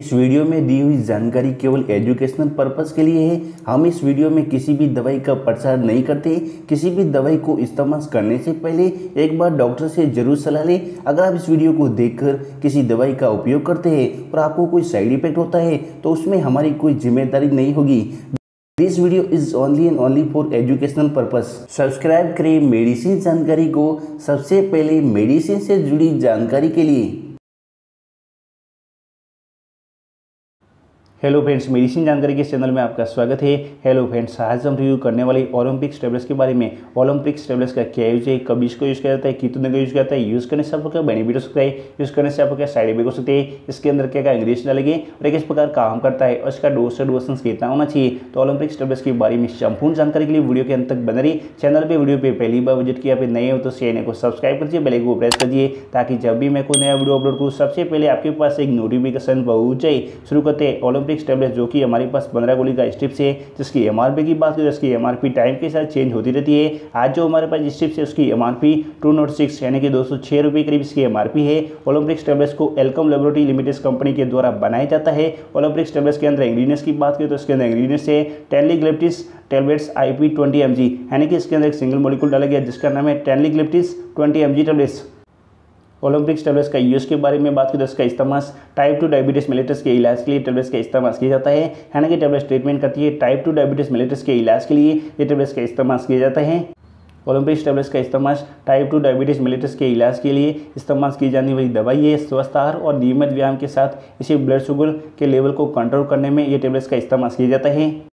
इस वीडियो में दी हुई जानकारी केवल एजुकेशनल पर्पस के लिए है। हम इस वीडियो में किसी भी दवाई का प्रचार नहीं करते। किसी भी दवाई को इस्तेमाल करने से पहले एक बार डॉक्टर से ज़रूर सलाह लें। अगर आप इस वीडियो को देखकर किसी दवाई का उपयोग करते हैं और आपको कोई साइड इफ़ेक्ट होता है तो उसमें हमारी कोई ज़िम्मेदारी नहीं होगी। This video is only and only for educational purpose. Subscribe करें मेडिसिन जानकारी को। सबसे पहले मेडिसिन से जुड़ी जानकारी के लिए। हेलो फ्रेंड्स मेडिसिन जानकारी के चैनल में आपका स्वागत है। हेलो फ्रेंड्स आज हम रिव्यू करने वाले ओलंपिक टेबलेट्स के बारे में। ओलंपिक टेबलेट्स का क्या यूज़ है, कब इसको यूज़ किया जाता है, कितने का यूज़ किया जाता है यूज़ करने से आपको क्या बेनिफिट हो सकता है यूज़ करने से आपको क्या साइड इफ़ेक्ट हो सकते हैं, इसके अंदर क्या क्या इंग्रीडियंट्स डालेंगे और किस प्रकार काम करता है और इसका डोज से डोसन कितना होना चाहिए। तो ओलंपिक टेबलेट्स के बारे में संपूर्ण जानकारी के लिए वीडियो के अंत तक बन रही चैनल पर वीडियो पर पहली बार विज़िट किया नए हो तो चैनल को सब्सक्राइब करिए बेल को प्रेस कर करिए ताकि जब भी मैं कोई नया वीडियो अपलोड करूँ, सबसे पहले आपके पास एक नोटिफिकेशन पहुँच जाए। शुरू करते हैं ओलंपिक टेबलेट जो कि हमारे पास पंद्रह गोली का स्ट्रिप्स है जिसकी एमआरपी की बात करें, जिसकी एम टाइम के साथ चेंज होती रहती है। आज जो हमारे पास स्ट्रिप्स है उसकी M R P two nought six यानी कि दो सौ छः रुपये करीब इसकी एम है। ओलंपिक टेबलेट्स को एल्कम लेबोरेटरी लिमिटेड कंपनी के द्वारा बनाया जाता है। ओलंपिक टेबलेट्स के अंदर इंग्रीडियंट्स की बात करें तो इसके अंदर इंग्रीडियंट्स है teneligliptin tablets I P twenty M यानी कि इसके अंदर एक सिंगल मोलिकुल डाला गया, जिसका नाम है teneligliptin twenty M G tablets Olympic tablets का यूज़ के बारे में बात करें तो इसका इस्तेमाल टाइप टू डायबिटीज़ मिलेटस के इलाज के लिए टेबलेट्स का इस्तेमाल किया जाता है। यानी कि टेबलेट्स ट्रीटमेंट करती है टाइप टू डायबिटीज़ मिलेटस के इलाज के लिए ये टेबलेट्स का इस्तेमाल किया जाता है। ओलंपिक टेबलेट्स का इस्तेमाल टाइप टू डायबिटीज़ मिलेटस के इलाज के लिए इस्तेमाल की जाने वाली दवाई है, स्वस्थ आहार और नियमित व्यायाम के साथ इसे ब्लड शुगर के लेवल को कंट्रोल करने में ये टेबलेट्स का इस्तेमाल किया जाता है।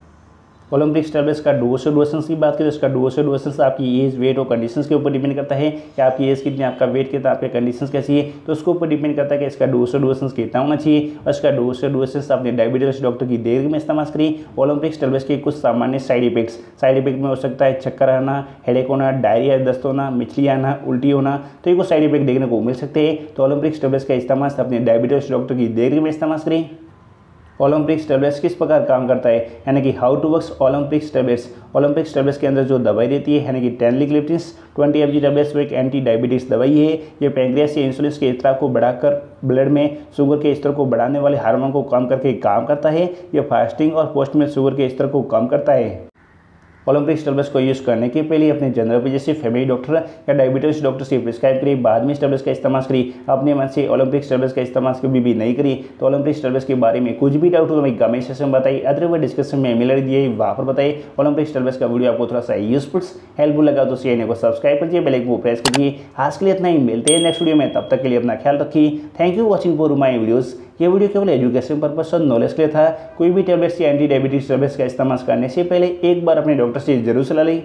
ओलंपिक टेबलेट्स का डोज और डोसेंस की बात करें तो इसका डोज और डोसेंस आपकी एज वेट और कंडीशंस के ऊपर डिपेंड करता है कि आपकी एज कितनी आपका वेट कितना, आपके कंडीशंस कैसी है तो उसके ऊपर डिपेंड करता है कि इसका डोज और डोसेंस कितना होना चाहिए और इसका डोज और डोसेंस अपने डायबिटीज़ डॉक्टर की देर में इस्तेमाल करें। ओलंपिक टेबलेट्स के कुछ सामान्य साइड इफेक्ट्स साइड इफ़ेक्ट में हो सकता है चक्कर आना हेडेक होना डायरिया दस्त होना मिचली आना, उल्टी होना तो ये कुछ साइड इफ़ेक्ट देखने को मिल सकते हैं। तो ओलंपिक टेबलेट्स का इस्तेमाल अपने डायबिटीज़ डॉक्टर की देर में इस्तेमाल करें। ओलंपिक्स टेबलेट्स किस प्रकार काम करता है? यानी कि how to works Olympic tablets Olympics tablets के अंदर जो दवाई रहती है, यानी कि teneligliptin twenty F G tablets वो एक एंटी डायबिटीज़ दवाई है। ये पैंक्रियास या इंसुलिन के स्तर को बढ़ाकर ब्लड में शुगर के स्तर को बढ़ाने वाले हार्मोन को कम करके काम करता है। यह फास्टिंग और पोस्ट में शुगर के स्तर को कम करता है। ओलंपिक टेबलेट्स को यूज़ करने के पहले अपने जनरल जैसे फैमिली डॉक्टर या डायबिटीज़ डॉक्टर से प्रिस्क्राइब करिए बाद में टेबलेट्स का इस्तेमाल करिए अपने मन से ओलंपिक टेबलेट्स का इस्तेमाल कभी भी नहीं करिए तो ओलंपिक टेबलेट्स के बारे में कुछ भी डाउट हो तो मैं कमेंट सेक्शन में बताइए। अदरवाइज़ डिस्क्रिप्शन में मेल दिए, वहाँ पर बताइए। ओलंपिक टेबलेट्स का वीडियो आपको थोड़ा सा यूजफुल हेल्पफुल लगा तो चैनल को सब्सक्राइब करिए बेल को प्रेस करिए। आज के लिए इतना ही। मिलते हैं नेक्स्ट वीडियो में। तब तक के लिए अपना ख्याल रखिए। Thank you watching for my videos ये वीडियो केवल एजुकेशन पर्पज और नॉलेज के लिए था। कोई भी टेबलेट्स या एंटी डायबिटीज़ टेबलेट्स का इस्तेमाल करने से पहले एक बार अपने डॉक्टर से ज़रूर सलाह लें।